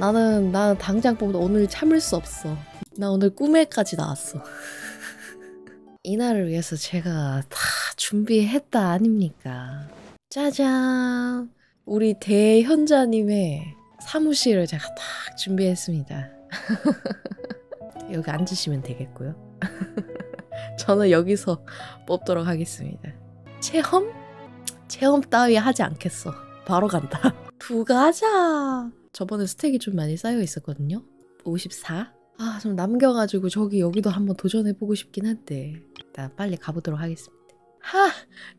나는 나 당장 보면 오늘 참을 수 없어. 나 오늘 꿈에까지 나왔어. 이날을 위해서 제가 다 준비했다 아닙니까? 짜잔! 우리 대현자님의 사무실을 제가 딱 준비했습니다. 여기 앉으시면 되겠고요. 저는 여기서 뽑도록 하겠습니다. 체험? 체험 따위 하지 않겠어. 바로 간다. 두 가자. 저번에 스택이 좀 많이 쌓여 있었거든요. 54. 아, 좀 남겨가지고 저기 여기도 한번 도전해보고 싶긴 한데. 일단 빨리 가보도록 하겠습니다. 하!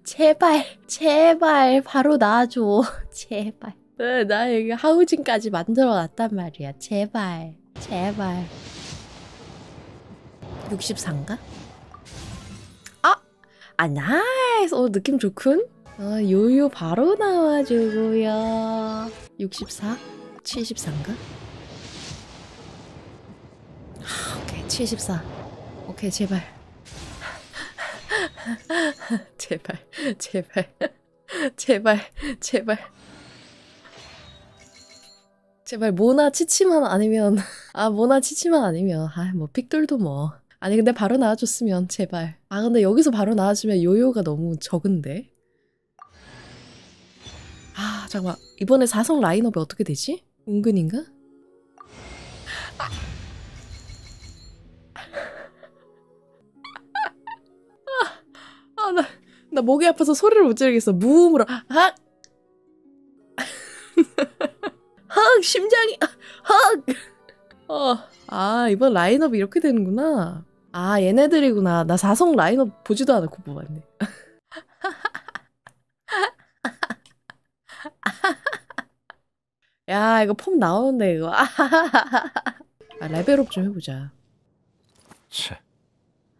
제발, 제발, 바로 나와줘. 제발. 네, 나 여기 하우징까지 만들어 놨단 말이야. 제발, 제발. 64인가? 아! 아, 나이스! 어, 느낌 좋군? 아, 요요 바로 나와주고요. 64? 74인가? 아, 오케이, 74. 오케이, 제발. 제발, 제발, 제발, 제발. 제발 모나 치치만 아니면 아 모나 치치만 아니면 아 뭐 픽뚫도 뭐 아니 근데 바로 나와줬으면 제발 아 근데 여기서 바로 나와주면 요요가 너무 적은데 아 잠깐만 이번에 4성 라인업이 어떻게 되지? 은근인가? 아 나 나 목이 아파서 소리를 못 지르겠어. 무음으로. 아 헉 심장이 헉! 어, 아 이번 라인업이 이렇게 되는구나. 아 얘네들이구나. 나 4성 라인업 보지도 않았고 뽑았네 야 이거 폼 나오는데 이거. 아, 레벨업 좀 해보자. 채.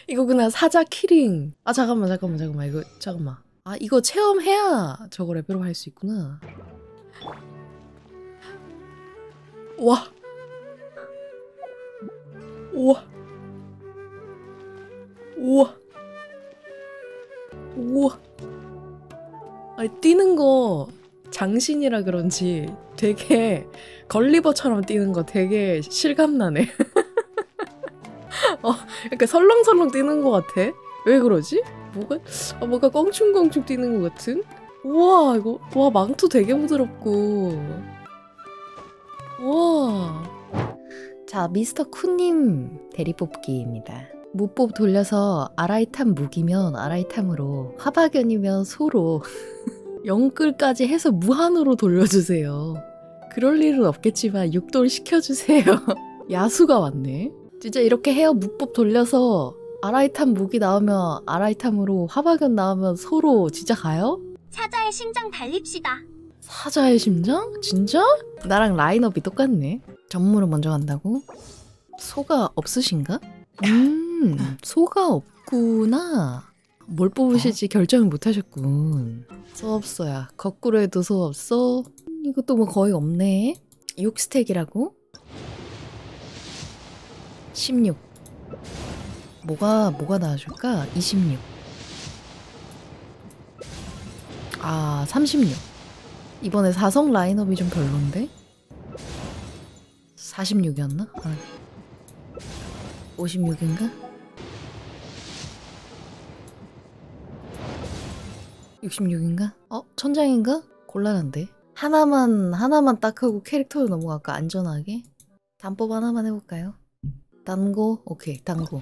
이거 그냥 사자 키링. 아 잠깐만 잠깐만 잠깐만. 이거 잠깐만. 아 이거 체험해야 저거 레벨업 할 수 있구나. 와. 우와. 우와. 우와. 아니 뛰는 거 장신이라 그런지 되게 걸리버처럼 뛰는 거 되게 실감나네. 어 약간 설렁설렁 뛰는 것 같아? 왜 그러지? 뭐가 아, 뭔가 껑충껑충 뛰는 것 같은? 우와 이거 와 망토 되게 부드럽고. 우와. 자, 미스터 쿠님 대리뽑기입니다. 무법 돌려서 아라이탐 무기면 아라이탐으로, 하박연이면 소로, 영끌까지 해서 무한으로 돌려주세요. 그럴 일은 없겠지만 육돌 시켜주세요. 야수가 왔네. 진짜 이렇게 해요. 무법 돌려서 아라이탐 무기 나오면 아라이탐으로, 하박연 나오면 소로 진짜 가요? 사자의 심장 달립시다. 사자의 심장? 진짜? 나랑 라인업이 똑같네. 전무로 먼저 간다고? 소가 없으신가? 음, 소가 없구나. 뭘 뽑으실지 결정을 못 하셨군. 소 없어야. 거꾸로 해도 소 없어. 음, 이것도 뭐 거의 없네. 6스택이라고? 16. 뭐가, 뭐가 나와줄까? 26. 아, 36. 이번에 4성 라인업이 좀 별론데? 46이었나? 아, 56인가? 66인가? 어? 천장인가? 곤란한데? 하나만 하나만 딱 하고 캐릭터로 넘어갈까? 안전하게? 단법 하나만 해볼까요? 단고? 오케이 단고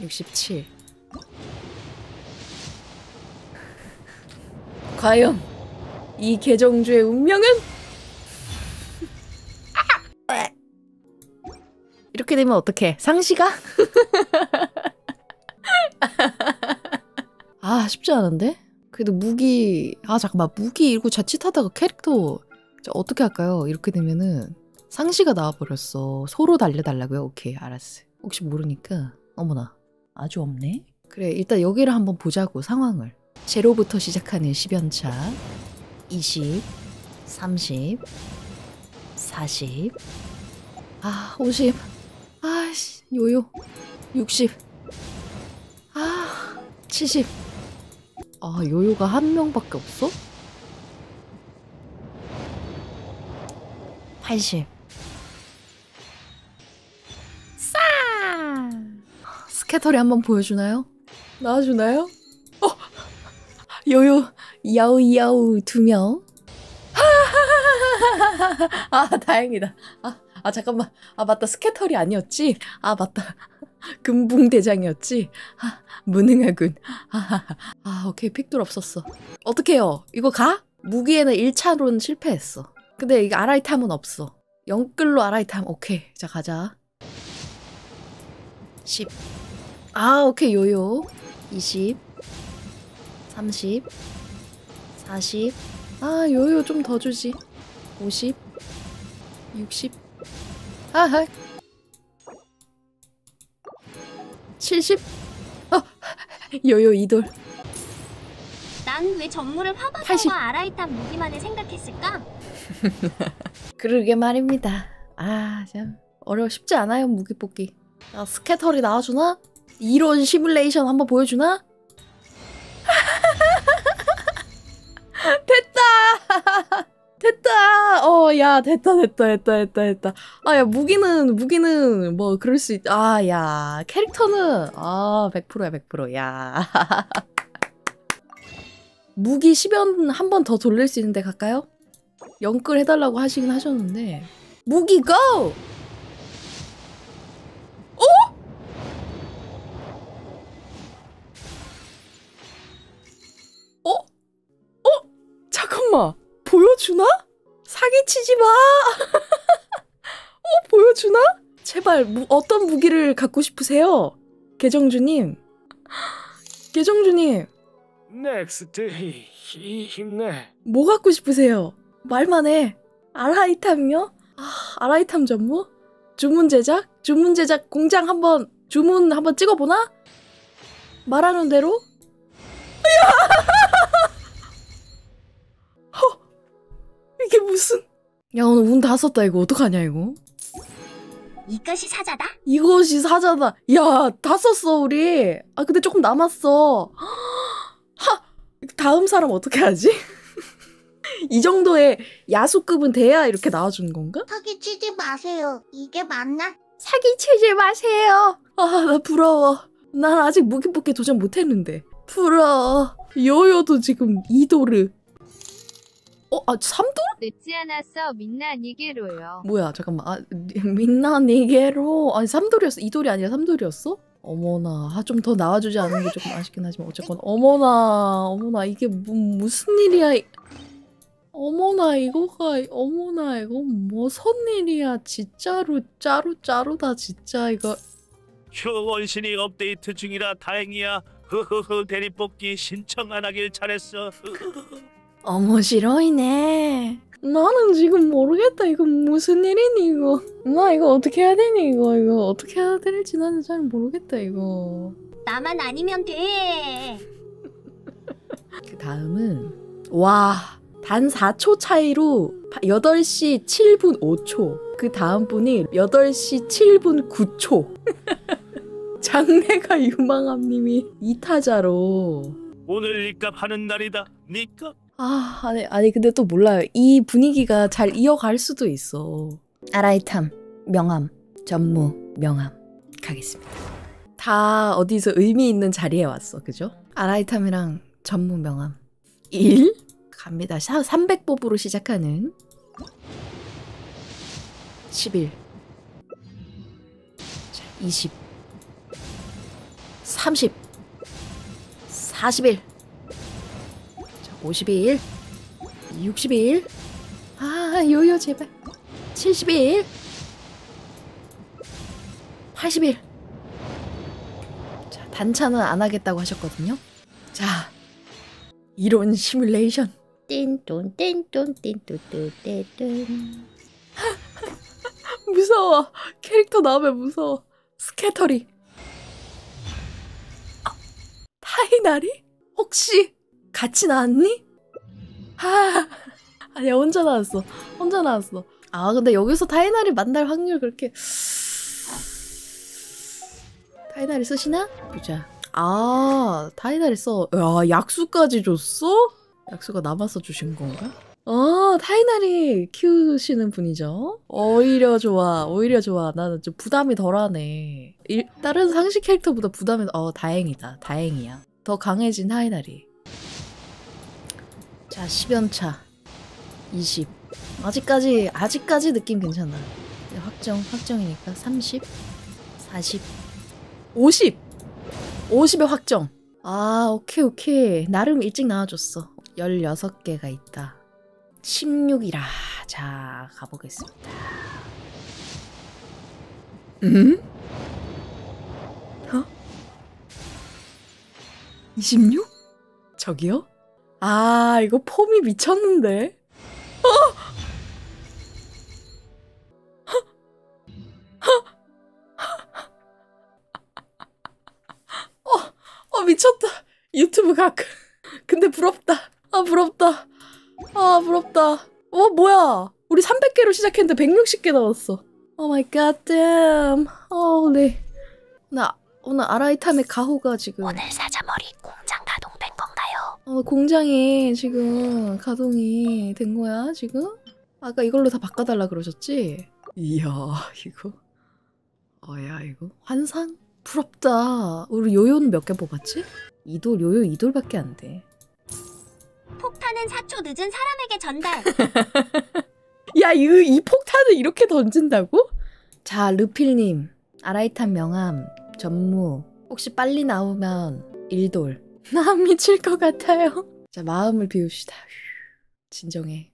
67 과연 이 계정주의 운명은? 아! 이렇게 되면 어떡해? 상시가? 아 쉽지 않은데? 그래도 무기 아 잠깐만 무기 이러고 자칫하다가 캐릭터 자, 어떻게 할까요? 이렇게 되면은 상시가 나와버렸어 소로 달려달라고요? 오케이 알았어 혹시 모르니까 어머나 아주 없네 그래 일단 여기를 한번 보자고 상황을 제로부터 시작하는 10연차 20 30 40 아, 50. 아씨, 요요. 60. 아, 70. 아, 요요가 한 명밖에 없어? 80 싸! 스캐터리 한번 보여주나요? 나와주나요? 어! 요요 야우 야우 두명 아 다행이다 아, 아 잠깐만 아 맞다 스캐터리 아니었지? 아 맞다 금붕대장이었지? 아 무능하군 아, 아 오케이 픽돌 없었어 어떡해요 이거 가? 무기에는 1차로는 실패했어 근데 이게 아라이탐은 없어 영끌로 아라이탐 오케이 자 가자 10 아, 오케이, 요요. 20, 30, 40. 아, 요요 좀 더 주지. 50, 60. 아, 아. 70. 어, 요요 이돌. 난 왜 전무를 80. 화바다와 아라이탄 무기만을 생각했을까? 그러게 말입니다. 아, 참 어려워 쉽지 않아요 무기 뽑기. 야, 스캐터리 나와주나? 이론 시뮬레이션 한번 보여주나? 됐다! 어, 야, 됐다, 됐다, 됐다, 됐다, 됐다. 아, 야, 무기는, 무기는, 뭐, 그럴 수 있, 아, 야, 캐릭터는, 아, 100%야, 100%. 야. 무기 10연 한 번 더 돌릴 수 있는데 갈까요? 영끌 해달라고 하시긴 하셨는데. 무기 고! 어? 어? 잠깐만. 보여주나? 사기치지 마. 어, 보여주나? 제발 무, 어떤 무기를 갖고 싶으세요? 계정주님. 계정주님, next 히- 힘내. 뭐 갖고 싶으세요? 말만 해. 아라이탐이요? 아, 아라이탐 전무? 주문 제작? 주문 제작 공장 한번 주문 한번 찍어보나? 말하는 대로? 이게 무슨? 야 오늘 운 다 썼다 이거 어떡하냐 이거? 이것이 사자다? 이것이 사자다. 야, 다 썼어, 우리. 아, 근데 조금 남았어. 하! 다음 사람 어떻게 하지? 이 정도의 야수급은 돼야 이렇게 나와주는 건가? 사기치지 마세요. 이게 맞나? 사기치지 마세요. 아, 나 부러워. 난 아직 무기 뽑기 도전 못했는데. 부러워. 요요도 지금 2도르. 어, 아, 3도? 늦지 않았어 민나 니게로요. 뭐야, 잠깐만. 아, 민나 니게로. 아니, 3돌이었어. 2돌이 아니라 3돌이었어? 어머나. 아, 좀 더 나와주지 않은 게 조금 아쉽긴 하지만, 어쨌건. 어머나, 어머나. 이게 무, 무슨 일이야. 이- 어머나, 이거가, 어머나, 이거 무슨 일이야. 진짜로, 짜루, 짜루다, 진짜. 이거. 휴 원신이 업데이트 중이라 다행이야. 흐흐흐 대리 뽑기 신청 안 하길 잘했어. 싫어이네. 나는 지금 모르겠다. 이거 무슨 일이니, 이거. 나 이거 어떻게 해야 되니, 이거. 이거 어떻게 해야 될지 나는 잘 모르겠다, 이거. 나만 아니면 돼. 그 다음은 와, 단 4초 차이로 8시 7분 5초. 그 다음 분이 8시 7분 9초. 장래가 유망함님이 2타자로. 오늘 니값 하는 날이다. 니값. 아, 아니, 아니, 근데 또 몰라요. 이 분위기가 잘 이어갈 수도 있어. 아라이탐, 명함, 전무, 명함. 가겠습니다. 다 어디서 의미 있는 자리에 왔어. 그죠? 아라이탐이랑 전무 명함. 1. 갑니다. 300뽑으로 시작하는 11. 자, 20. 30. 41. 자, 51. 61. 아, 요요 제발. 71. 81. 자, 단차는 안 하겠다고 하셨거든요. 자, 이론 시뮬레이션. 띵돈 띵돈 띵돈돈돈 무서워. 캐릭터 나오면 무서워. 스캐터리. 아, 타이나리? 혹시 같이 나왔니? 아, 아니야 혼자 나왔어. 혼자 나왔어. 아 근데 여기서 타이나리 만날 확률 그렇게 타이나리 쓰시나? 보자. 아 타이나리 써. 야 약수까지 줬어? 약수가 남아서 주신 건가? 어, 타이나리 키우시는 분이죠. 오히려 좋아, 오히려 좋아. 나는 좀 부담이 덜하네. 일- 다른 상시 캐릭터보다 부담이, 어, 다행이다. 다행이야. 더 강해진 타이나리. 자, 10연차. 20. 아직까지, 아직까지 느낌 괜찮아. 확정, 확정이니까 30, 40, 50! 50에 확정. 아, 오케이, 오케이. 나름 일찍 나와줬어. 16개가 있다. 16이라. 자, 가보겠습니다. 음? 어? 26? 저기요? 아, 이거 폼이 미쳤는데? 어, 미쳤다. 유튜브 각. 근데 부럽다. 아, 부럽다. 아, 부럽다. 어, 뭐야. 우리 300개로 시작했는데 160개 나왔어. oh my god, damn. 어, 네. 나 오늘 아라이탐의 가호가 지금 사자머리 가동된 건가요? 어, 공장이 지금 가동이 된 거야, 지금? 아까 이걸로 다 바꿔달라 그러셨지? 이야, 이거. 어야, 이거. 환상? 부럽다. 우리 요요는 몇 개 뽑았지? 이돌, 요요 이돌밖에 안 돼. 폭탄은 4초 늦은 사람에게 전달. 야, 이, 이 폭탄을 이렇게 던진다고? 자, 르필님. 아라이탄 명함, 전무. 혹시 빨리 나오면 일돌. 나 미칠 것 같아요. 자, 마음을 비웁시다. 휴, 진정해.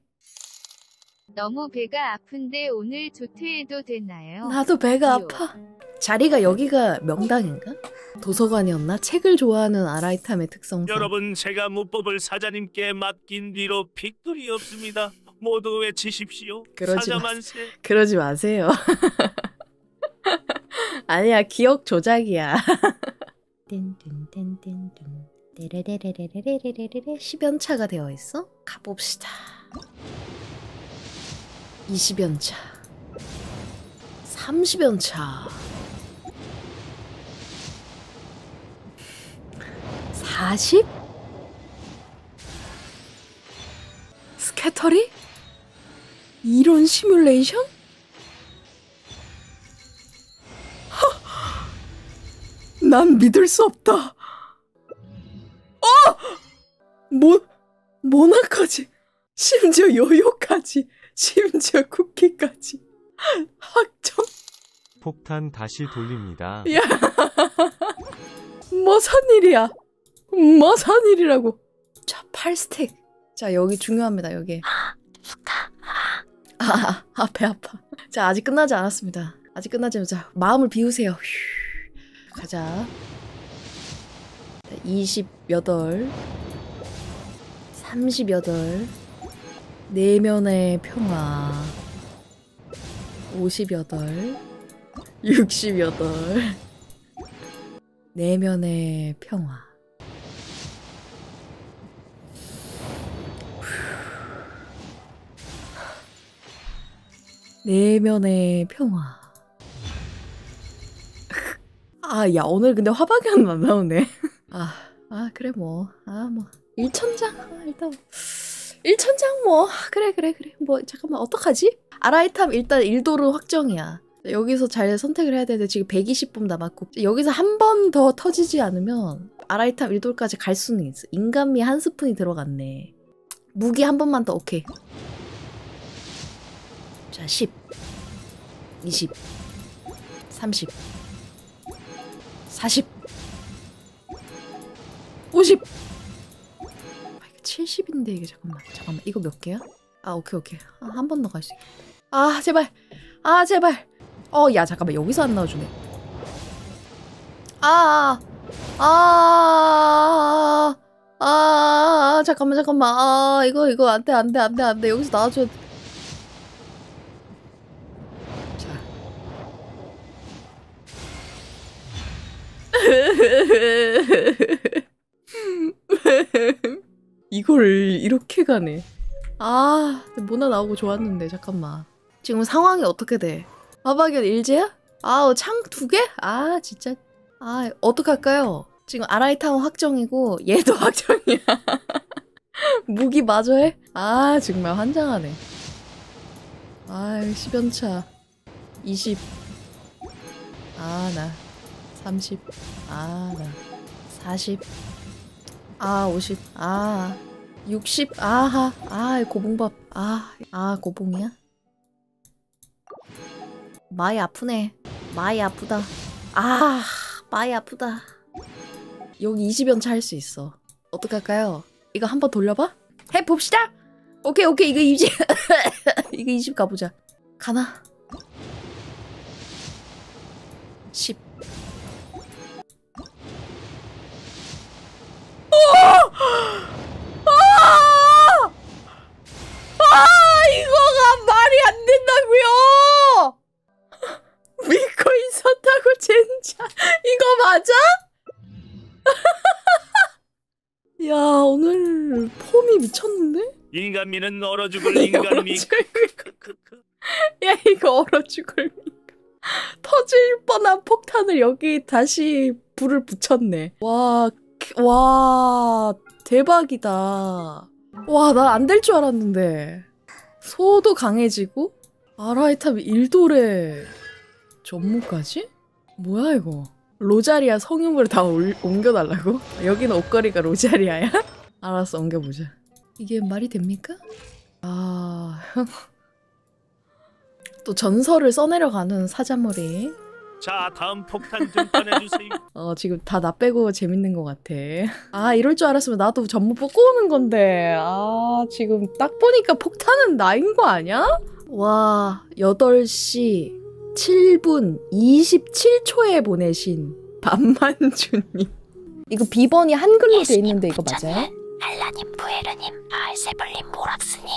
너무 배가 아픈데 오늘 조퇴해도 되나요? 나도 배가. 아파. 자리가 여기가 명당인가? 도서관이었나? 책을 좋아하는 아라이탐의 특성상. 여러분 제가 무법을 사자님께 맡긴 뒤로 픽돌이 없습니다. 모두 외치십시오. 그러지 사자 마. 만세. 그러지 마세요. 아니야, 기억 조작이야. 뚠뚠뚠뚠뚠 떼레레레레레레레레레 10연차가 되어 있어? 가봅시다. 20연차. 30연차. 40? 스캐터리? 이런 시뮬레이션? 난 믿을 수 없다. 어! 모, 모나까지. 심지어 요요까지. 심지어 쿠키까지. 확정. 폭탄 다시 돌립니다. 야. 뭐선 일이야. 뭐선 일이라고. 자, 8스택. 자, 여기 중요합니다, 여기. 아, 아, 배 아파. 자, 아직 끝나지 않았습니다. 아직 끝나지 않았 자, 마음을 비우세요. 휴. 가자. 자, 28, 38, 내면의 평화, 58, 68, 내면의 평화. 내면의 평화. 아, 야, 오늘 근데 화박이는 안 나오네. 아, 아, 그래, 뭐. 아, 뭐. 일천장? 아, 일단. 일천장 뭐. 그래, 그래, 그래. 뭐, 잠깐만, 어떡하지? 아라이탐 일단 1도로 확정이야. 여기서 잘 선택을 해야 되는데 지금 120분 남았고 여기서 한 번 더 터지지 않으면 아라이탐 1돌까지 갈 수는 있어. 인간미 한 스푼이 들어갔네. 무기 한 번만 더 오케이. 자, 10, 20, 30, 40, 50. 아, 이게 70인데 이게 잠깐만, 잠깐만. 이거 몇 개야? 아, 오케이, 오케이. 아, 한 번 더 갈 수 있겠다. 아, 제발. 아, 제발. 어, 야, 잠깐만. 여기서 안 나와주네. 아, 아, 아, 아, 아, 잠깐만, 잠깐만. 아, 이거, 이거, 안 돼, 안 돼, 안 돼, 안 돼. 여기서 나와줘야 돼. 자. 이걸 이렇게 가네. 아, 모나 나오고 좋았는데, 잠깐만. 지금 상황이 어떻게 돼? 마박연 일제야? 아, 창두 개? 아, 진짜. 아, 어떡할까요? 지금 아라이 타운 확정이고, 얘도 확정이야. 무기 마저 해? 아 정말 환장하네. 아 10연차 20. 아 나 30. 아 나 40. 아 50. 아 60. 아하. 아 고봉밥. 아, 아 고봉이야? 많이 아프네. 많이 아프다. 아, 많이 아프다. 여기 20연차 할 수 있어. 어떡할까요? 이거 한번 돌려봐? 해봅시다! 오케이, 오케이, 이거 20. 이거 20 가보자. 가나? 10. 아! 아, 이거가 말이 안 된다고요! 믿고 있었다고, 젠장. 이거 맞아? 야, 오늘 폼이 미쳤는데? 인간미는 얼어 죽을 인간미. 야, 이거 얼어 죽을. 터질 뻔한 폭탄을 여기 다시 불을 붙였네. 와, 크- 와, 대박이다. 와, 난 안 될 줄 알았는데. 소도 강해지고, 아라이탐 일돌에 전무까지? 뭐야, 이거. 로자리아 성유물을 다 올- 옮겨달라고? 여기는 옷걸이가 로자리아야? 알았어, 옮겨보자. 이게 말이 됩니까? 아, 또 전설을 써내려가는 사자머리. 자 다음 폭탄 등판해주세요. 어, 지금 다 나 빼고 재밌는 것 같아. 아, 이럴 줄 알았으면 나도 전부 뽑고 오는 건데. 아, 지금 딱 보니까 폭탄은 나인 거 아니야? 와, 8시 7분 27초에 보내신 반만주님. 이거 비번이 한글로 돼 있는데 이거 맞아요? 알라님, 부에르님, 알세블님, 모락스님.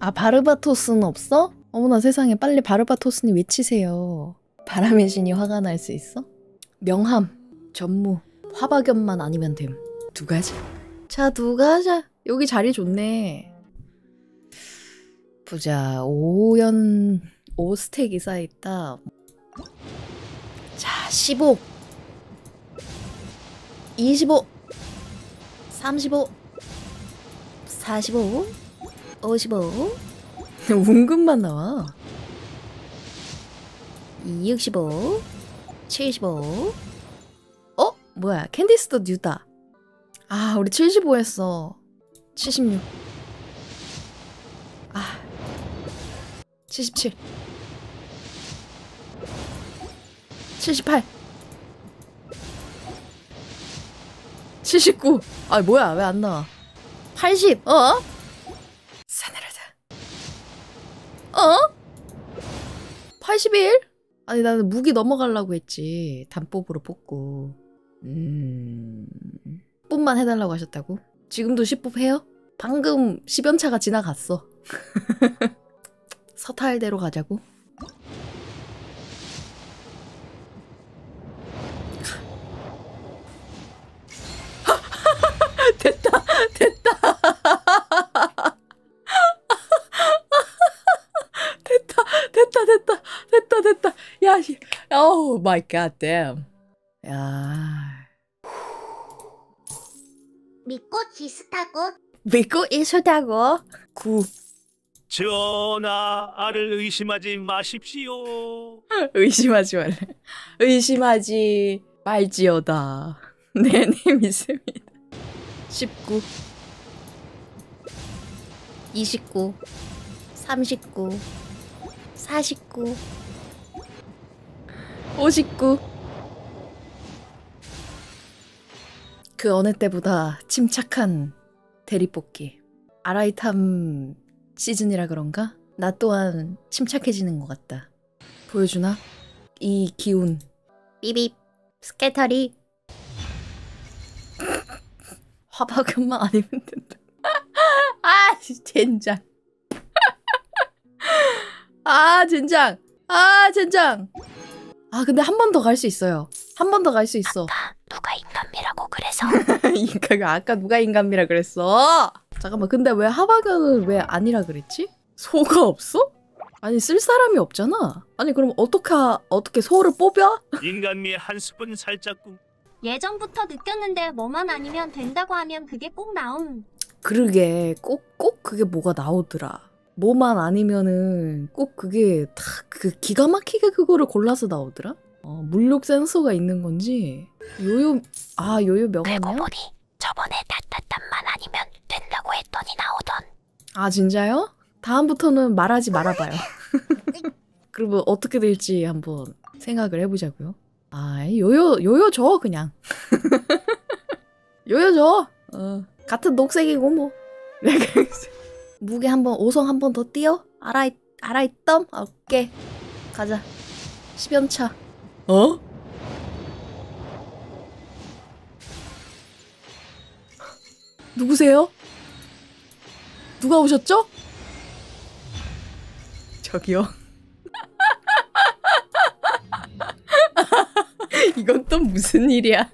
아, 바르바토스는 없어? 어머나 세상에, 빨리 바르바토스님 외치세요. 바람의 신이 화가 날 수 있어? 명함, 전무, 화박연만 아니면 됨. 두 가지. 자, 두 가지. 여기 자리 좋네. 보자, 5연, 5스택이 쌓여있다. 자, 15. 25. 35. 45. 55 운금만 나와 65 75 어? 뭐야 캔디스도 뉴다 아 우리 75 했어 76 아 77 78 79 아 뭐야 왜 안 나와 80 어? 사나라다. 어? 81? 아니 나는 무기 넘어가려고 했지. 단법으로 뽑고. 음. 뽑만 해달라고 하셨다고? 지금도 10뽑 해요? 방금 10연차가 지나갔어. 서탈대로 가자고. Oh my god damn. 야, 믿고 비슷하고 믿고 있었다고? 구. 전하 알을 의심하지 마십시오. 의심하지 말래. 의심하지 말지어다. 네네 믿습니다. 19 29 39 49 59 그 어느 때보다 침착한 대리뽑기. 아라이탐 시즌이라 그런가? 나 또한 침착해지는 것 같다. 보여주나? 이 기운. 삐빕. 스케터리. 화박음만 아니면 된다. 아, 젠장. 아, 젠장. 아, 젠장. 아, 근데 한 번 더 갈 수 있어요. 한 번 더 갈 수 있어. 누가 인간미라고 그래서 인가가 아까 누가 인간미라 그랬어? 잠깐만, 근데 왜 하박연은 왜 아니라 그랬지? 소가 없어? 아니 쓸 사람이 없잖아. 아니 그럼 어떻게 어떻게 소를 뽑아? 인간미 한 스푼 살짝 꿍. 예전부터 느꼈는데 뭐만 아니면 된다고 하면 그게 꼭 나옴. 그러게 꼭꼭 그게 뭐가 나오더라. 뭐만 아니면은 꼭 그게 다 그 기가 막히게 그거를 골라서 나오더라. 어, 물욕 센서가 있는 건지 요요 아 요요 명함이야? 보니 저번에 따뜻함만 아니면 된다고 했더니 나오던 아 진짜요? 다음부터는 말하지 말아봐요. 그러면 어떻게 될지 한번 생각을 해보자고요. 아 요요 요요 줘 그냥. 요요 줘. 어, 같은 녹색이고 뭐. 무게 한번 오성 한 번더 띄어. 알아 알아있덤. 오케이 가자. 10연차. 어? 누구세요? 누가 오셨죠? 저기요. 이건 또 무슨 일이야?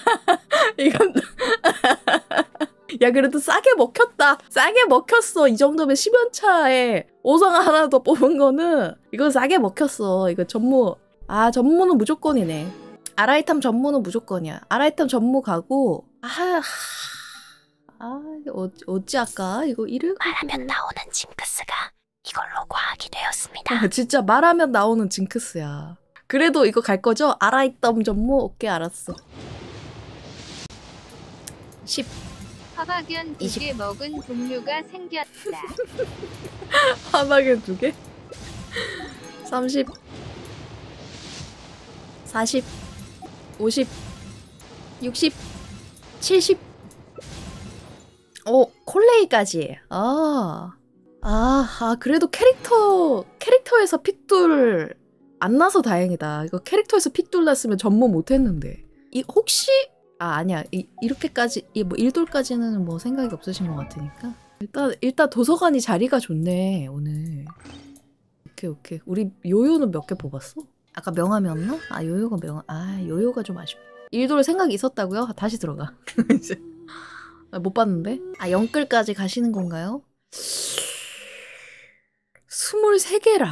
이건 또... 야 그래도 싸게 먹혔다. 싸게 먹혔어. 이 정도면 10연차에 오성 하나 더 뽑은 거는 이거 싸게 먹혔어. 이거 전무 아 전무는 무조건이네. 아라이탐 전무는 무조건이야. 아라이탐 전무 가고 아, 하... 아 어, 어찌 할까? 이거 이를 말하면 나오는 징크스가 이걸로 과학이 되었습니다. 아, 진짜 말하면 나오는 징크스야. 그래도 이거 갈 거죠? 알아있던 전무 오케이 알았어. 10 화박연 두. 개 먹은 동료가 생겼다. 하나게 두 개? 30 40 50 60 70 오, 콜레이까지. 아. 아, 아, 그래도 캐릭터, 캐릭터에서 픽돌 안 나서 다행이다. 이거 캐릭터에서 픽돌 났으면 전무 못 했는데. 이, 혹시, 아, 아니야. 이, 이렇게까지, 이 뭐, 1돌까지는 뭐 생각이 없으신 것 같으니까. 일단, 일단 도서관이 자리가 좋네, 오늘. 오케이, 오케이. 우리 요요는 몇 개 뽑았어? 아까 명함이었나? 아, 요요가 명함. 아, 요요가 좀 아쉽다. 1돌 생각이 있었다고요? 다시 들어가. 이제. 아, 못 봤는데? 아, 영끌까지 가시는 건가요? 23개라.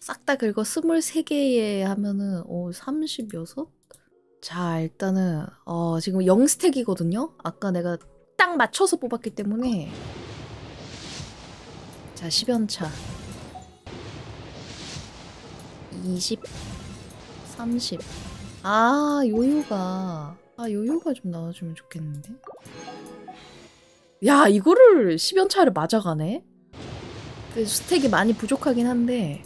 싹 다 긁어 23개에 하면은, 어, 36? 자, 일단은, 어, 지금 0스택이거든요? 아까 내가 딱 맞춰서 뽑았기 때문에. 자, 10연차. 20, 30. 아, 요요가. 아, 요요가 좀 나와주면 좋겠는데? 야, 이거를 10연차를 맞아가네? 스택이 많이 부족하긴 한데.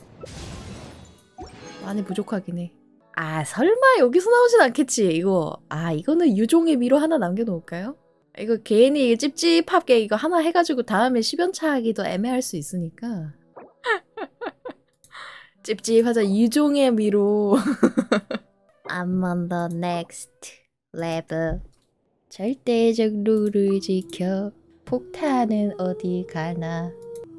많이 부족하긴 해. 아, 설마 여기서 나오진 않겠지, 이거. 아, 이거는 유종의 미로 하나 남겨놓을까요? 이거 괜히 찝찝하게 이거 하나 해가지고 다음에 10연차 하기도 애매할 수 있으니까. 찝찝하자, 유종의 미로. I'm on the next level. 절대적 룰을 지켜. 폭탄은 어디 가나.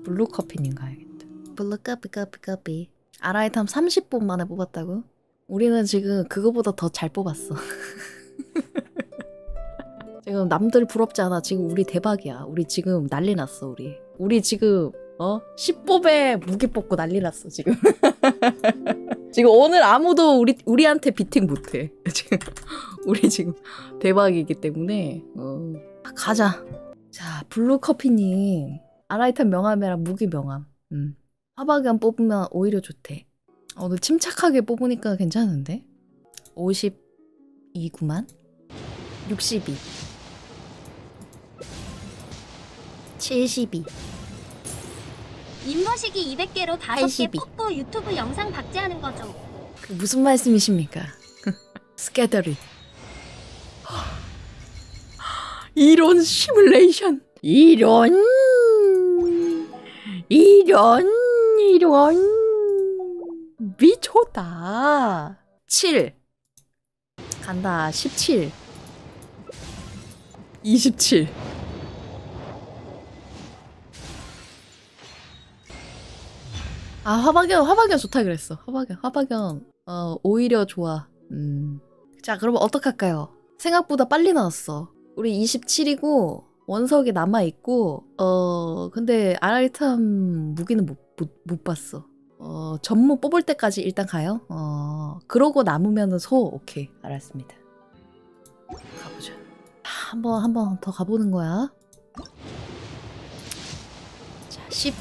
블루 커피님 가야겠다. 블루 커피 커피 커피. 아라이탐 30분 만에 뽑았다고? 우리는 지금 그거보다 더 잘 뽑았어. 지금 남들 부럽지 않아. 지금 우리 대박이야. 우리 지금 난리 났어, 우리. 우리 지금 어? 10뽑에 무기 뽑고 난리 났어, 지금. 지금 오늘 아무도 우리 우리한테 비팅 못 해. 지금 우리 지금 대박이기 때문에 어. 가자. 자, 블루 커피님. 알하이탐 명함이랑 무기 명함. 음. 화박연 뽑으면 오히려 좋대. 어, 너 침착하게 뽑으니까 괜찮은데? 52구만? 62. 72. 이 머시기 200개로 5개 82. 뽑고 유튜브 영상 박제하는 거죠. 그 무슨 말씀이십니까? 스캐더리. 이런 시뮬레이션. 이런 이런 이런 미쳤다. 7 간다. 17 27 아 화박연 화박연 좋다 그랬어. 화박연 화박연. 어 오히려 좋아. 음 자 그러면 어떡할까요? 생각보다 빨리 나왔어. 우리 27이고 원석이 남아있고 어 근데 아라이탐 무기는 못, 못, 못 봤어 어 전무 뽑을 때까지 일단 가요. 어 그러고 남으면은 소 오케이. 알았습니다. 가보자. 한번 한 번 더 가보는 거야. 10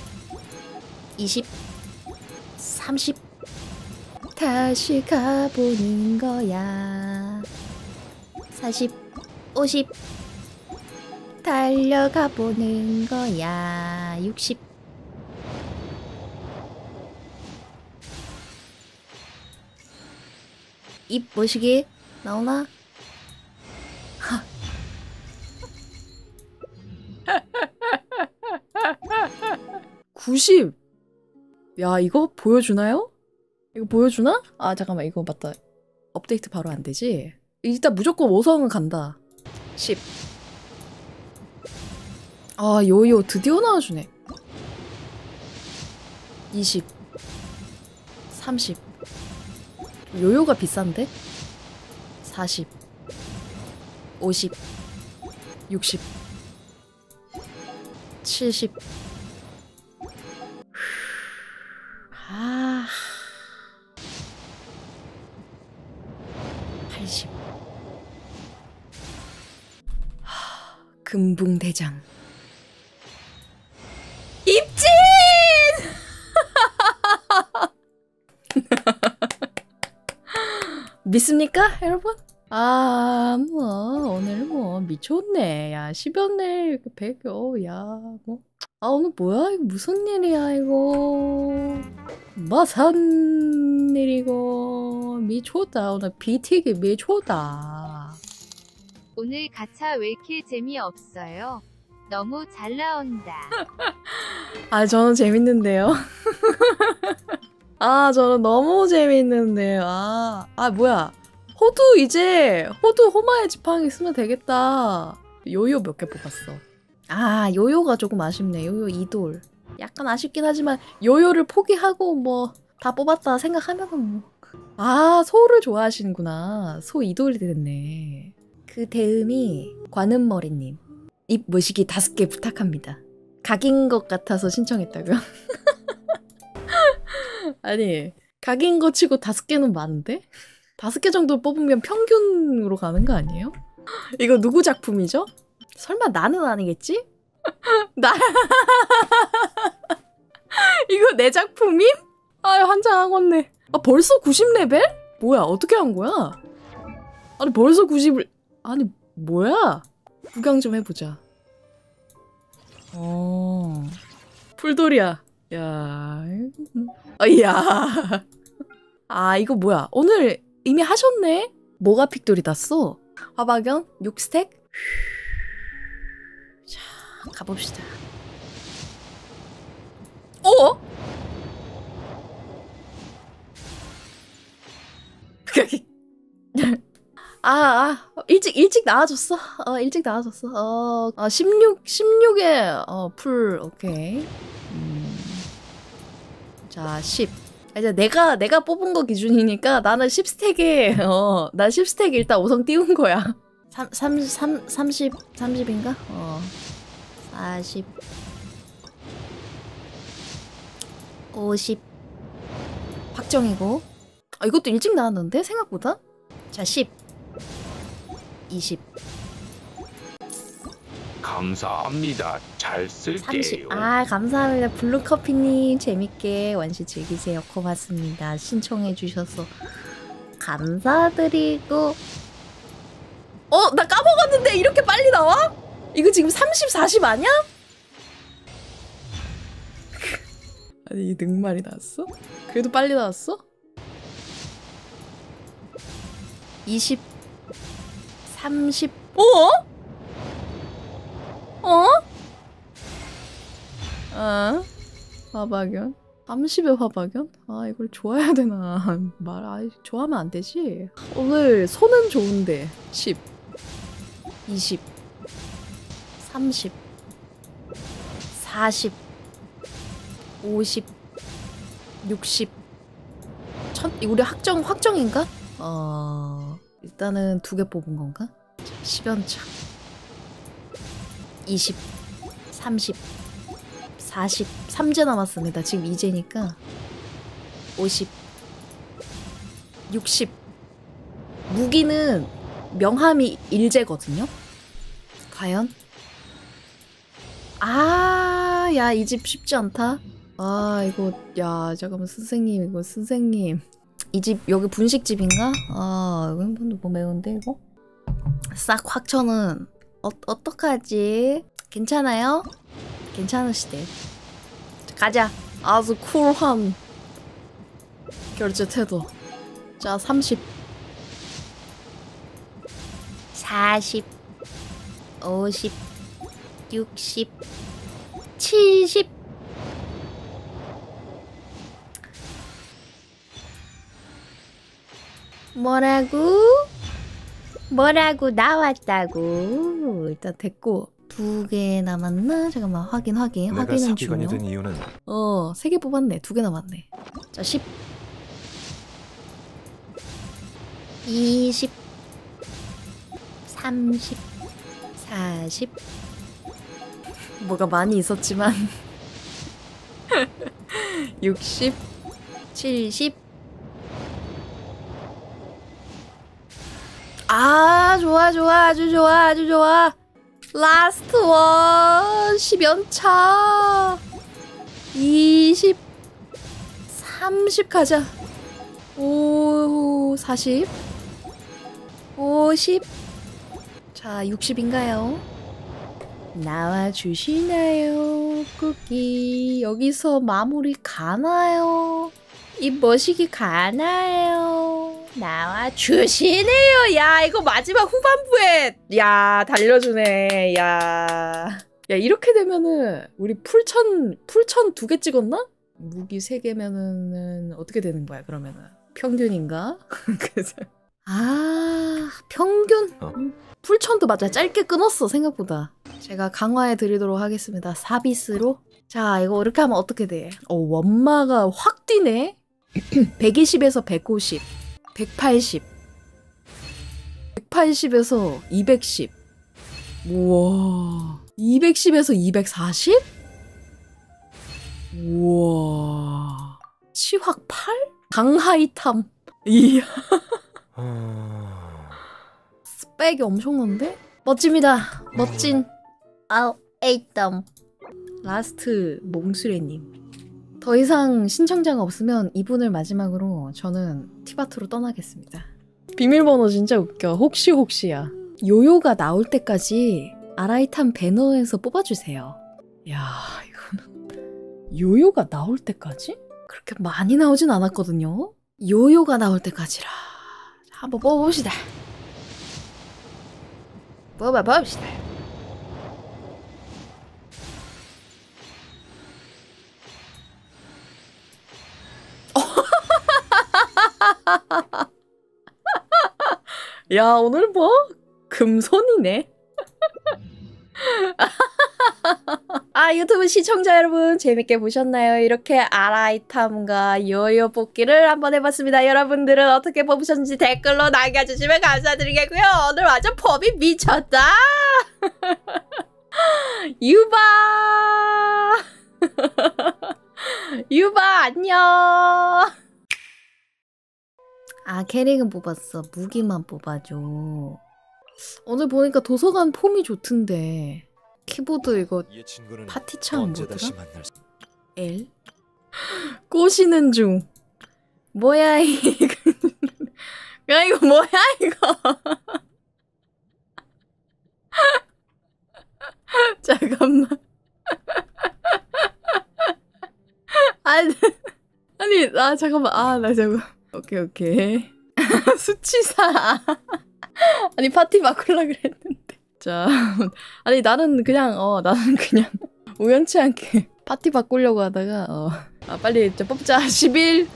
20 30 다시 가보는 거야. 40 50 달려가 보는 거야. 60 입 뭐시기 나오나? 90. 야, 이거 보여주나요? 이거 보여주나? 아, 잠깐만, 이거 맞다. 업데이트 바로 안 되지? 일단 무조건 5성은 간다. 10. 아, 요요 드디어 나와주네. 20. 30. 요요가 비싼데? 40. 50. 60. 70. 아. 80. 하, 금붕대장. 믿습니까, 여러분? 아, 뭐, 오늘 뭐, 미쳤네. 야, 10연내, 100여, 야, 뭐. 아, 오늘 뭐야? 이거 무슨 일이야, 이거. 무슨 일이고. 미쳤다. 오늘 비티기 미쳤다. 오늘 가차 왜 이렇게 재미없어요? 너무 잘 나온다. 아, 저는 재밌는데요. 아, 저는 너무 재밌는데요. 아, 아, 뭐야. 호두 이제, 호두 호마의 지팡이 쓰면 되겠다. 요요 몇 개 뽑았어. 아, 요요가 조금 아쉽네. 요요 이돌. 약간 아쉽긴 하지만, 요요를 포기하고 뭐, 다 뽑았다 생각하면은 뭐. 아, 소를 좋아하시는구나. 소 이돌이 됐네. 그 대음이 관음머리님. 입 모시기 다섯 개 부탁합니다. 각인 것 같아서 신청했다고요? 아니 각인 거 치고 다섯 개는 많은데? 다섯 개 정도 뽑으면 평균으로 가는 거 아니에요? 이거 누구 작품이죠? 설마 나는 아니겠지? 나 이거 내 작품임? 아유 환장하겠네. 아 벌써 90레벨? 뭐야 어떻게 한 거야? 아니 벌써 90을 아니 뭐야? 구경 좀 해보자. 어 풀돌이야. 야, 어, 야. 아, 이거 뭐야? 오늘 이미 하셨네? 뭐가 픽돌이 났어? 화박연 6스택? 자, 가봅시다. 어? 아, 아, 일찍, 일찍 나와줬어. 어, 일찍 나와줬어. 어, 어 16, 16에, 어, 풀, 오케이. 음. 자, 10. 아, 이제 내가, 내가 뽑은 거 기준이니까 나는 10스택에, 어, 나 10스택에 일단 5성 띄운 거야. 3, 3, 3, 30, 30인가? 어. 40. 50. 확정이고. 아, 이것도 일찍 나왔는데? 생각보다? 자, 10. 20. 감사합니다. 잘 쓸게요. 30. 아, 감사합니다. 블루커피님. 재밌게 원시 즐기세요. 고맙습니다. 신청해 주셔서 감사드리고. 어, 나 까먹었는데 이렇게 빨리 나와? 이거 지금 30, 40 아니야? 아니, 이 늑말이 나왔어? 그래도 빨리 나왔어? 20, 30, 어? 어? 아, 화박연? 30의 화박연? 아, 이걸 좋아해야 되나. 말, 아, 좋아하면 안 되지. 오늘 손은 좋은데. 10, 20, 30, 40, 50, 60. 천, 우리 확정, 확정인가? 어, 일단은 두 개 뽑은 건가? 10연차. 20, 30, 40, 3제 남았습니다. 지금 2제니까 50, 60. 무기는 명함이 1제거든요. 과연? 아, 아, 야, 이 집 쉽지 않다. 아, 이거, 야, 잠깐만, 선생님, 이거 선생님. 이 집, 여기 분식집인가? 아, 이거 뭐 매운데, 이거? 싹 확천은, 어, 어떡하지? 괜찮아요? 괜찮으시대. 가자. 아주 쿨한 결제 태도. 자, 30. 40. 50. 60. 70. 뭐라고? 뭐라고 나왔다고 일단 됐고 두 개 남았나? 잠깐만 확인 확인 내가 확인은 중요 된 이유는 어, 세 개 뽑았네. 두 개 남았네. 자, 10. 20. 30. 40. 뭐가 많이 있었지만. 60. 70. 아, 좋아, 좋아. 아주 좋아, 아주 좋아. Last one. 10연차. 20 30 가자 오 40 50 자, 60인가요? 나와 주시나요? 쿠키 여기서 마무리 가나요? 이 머시기 가나요? 나와 주시네요. 야, 이거 마지막 후반부에 야, 달려주네. 야. 야 이렇게 되면은 우리 풀천 풀천 두 개 찍었나? 무기 세 개면은 어떻게 되는 거야 그러면은 평균인가? 그래서 아 평균 어. 음, 풀천도 맞아 짧게 끊었어 생각보다 제가 강화해 드리도록 하겠습니다 사비스로 자 이거 이렇게 하면 어떻게 돼? 어 원마가 확 뛰네 120에서 150 180 180에서 210 우와 210에서 240? 우와. 치확 8? 갓하이탐. 이야. 아... 스펙이 엄청난데? 멋집니다. 멋진 알하이탐. Last 몽수레님. 더 이상 신청자가 없으면 이분을 마지막으로 저는 티바트로 떠나겠습니다. 비밀번호 진짜 웃겨. 혹시 혹시야. 요요가 나올 때까지 아라이탄 배너에서 뽑아주세요. 야, 이거는 요요가 나올 때까지? 그렇게 많이 나오진 않았거든요. 요요가 나올 때까지라. 자, 한번 뽑아봅시다. 뽑아봅시다. 야, 오늘 뭐? 금손이네. 아 유튜브 시청자 여러분 재밌게 보셨나요? 이렇게 아라이탐과 요요 뽑기를 한번 해봤습니다. 여러분들은 어떻게 뽑으셨는지 댓글로 남겨주시면 감사드리겠고요. 오늘 완전 법이 미쳤다. 유바 유바 안녕. 아 캐릭은 뽑았어. 무기만 뽑아줘. 오늘 보니까 도서관 폼이 좋던데 키보드 이거 파티창 뭐더라? L 꼬시는 중 뭐야 이거 야 이거 뭐야 이거 잠깐만 아니 아니 아 잠깐만. 아 나 잠깐 오케이 오케이. 수치사. 아니 파티 바꾸려 그랬는데. 자 아니 나는 그냥 어 나는 그냥 우연치 않게 파티 바꾸려고 하다가 어 아 빨리 저 뽑자. 11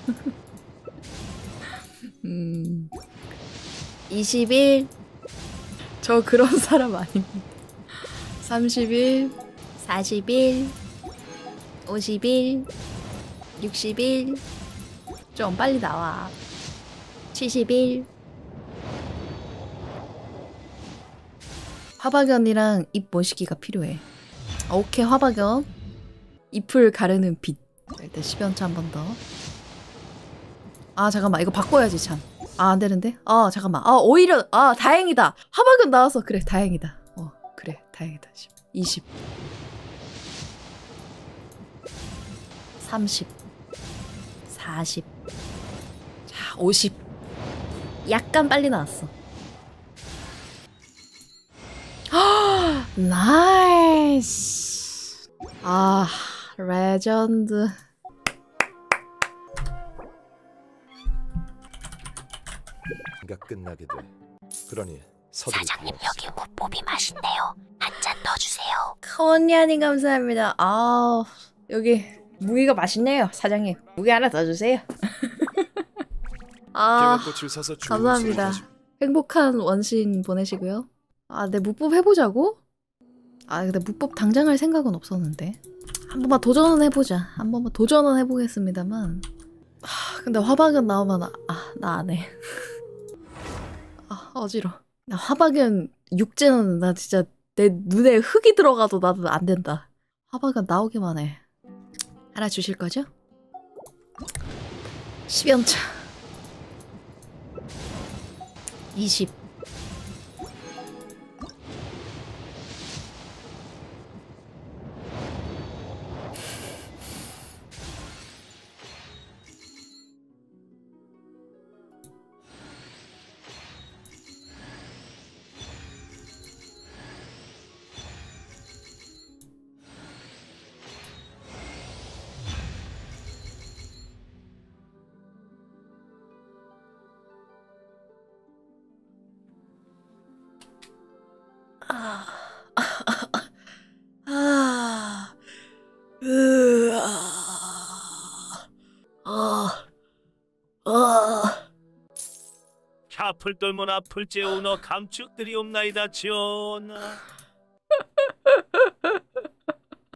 음. 21. 저 그런 사람 아닙니다. 31, 41, 51, 61. 좀 빨리 나와. 71. 화박연이랑 입 모시기가 필요해. 오케이, 화박연. 잎을 가르는 빛. 자, 일단 10연차 한 번 더. 아, 잠깐만. 이거 바꿔야지, 참. 아, 안 되는데? 아, 잠깐만. 아, 오히려, 아, 다행이다. 화박연 나와서. 그래, 다행이다. 어, 그래, 다행이다. 10, 20. 30 40 자, 50 약간 빨리 나왔어 나이스 아 레전드 가 끝나게 돼. 그러니 사장님. 여기 무법이 맛있네요. 한 잔 더 주세요. 커니아님 감사합니다 아 여기 무기가 맛있네요 사장님 무기 하나 더 주세요 아 감사합니다. 행복한 원신 보내시고요. 아, 내 무법 해보자고? 아, 근데 무법 당장 할 생각은 없었는데. 한 번만 도전은 해보자. 한 번만 도전은 해보겠습니다만. 하, 근데 화박은 나오면, 아, 나 안 해. 아, 어지러. 나 화박은 육제는 나 진짜 내 눈에 흙이 들어가도 나도 안 된다. 화박은 나오기만 해. 하나 주실 거죠? 10연차. 20. 샤플 돌문 앞을 재우너 감축들이 없나이다 전하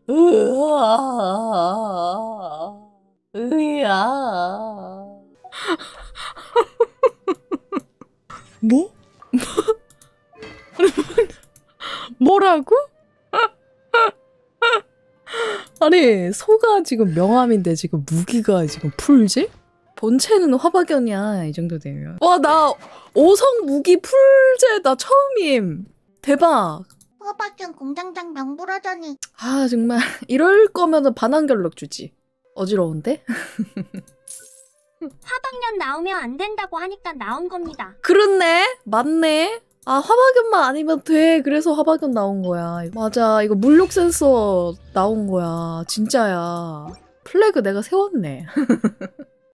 으아, 으아. 뭐? 뭐라고? 아니 소가 지금 명함인데 지금 무기가 지금 풀지? 본체는 화박연이야 이 정도 되면. 와 나 오성 무기 풀제 나 처음임. 대박. 허박견 공장장 명불허전이. 아 정말. 이럴 거면 은 반환결력 주지. 어지러운데? 화박년 나오면 안 된다고 하니까 나온 겁니다. 그렇네. 맞네. 아 화박연만 아니면 돼. 그래서 화박연 나온 거야. 맞아. 이거 물욕 센서 나온 거야. 진짜야. 플래그 내가 세웠네